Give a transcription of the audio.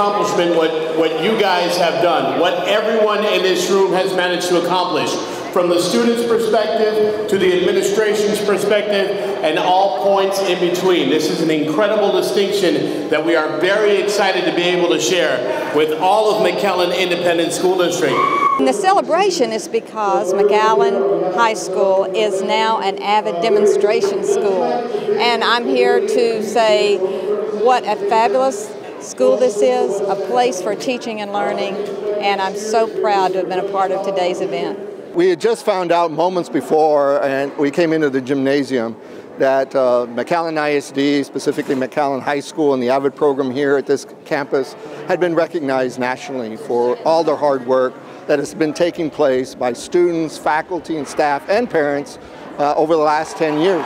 accomplishment what, what you guys have done, what everyone in this room has managed to accomplish from the student's perspective to the administration's perspective and all points in between. This is an incredible distinction that we are very excited to be able to share with all of McAllen Independent School District. And the celebration is because McAllen High School is now an AVID demonstration school. And I'm here to say what a fabulous school this is, a place for teaching and learning, and I'm so proud to have been a part of today's event. We had just found out moments before, and we came into the gymnasium, that uh, McAllen ISD, specifically McAllen High School and the AVID program here at this campus, had been recognized nationally for all their hard work that has been taking place by students, faculty, and staff, and parents uh, over the last 10 years.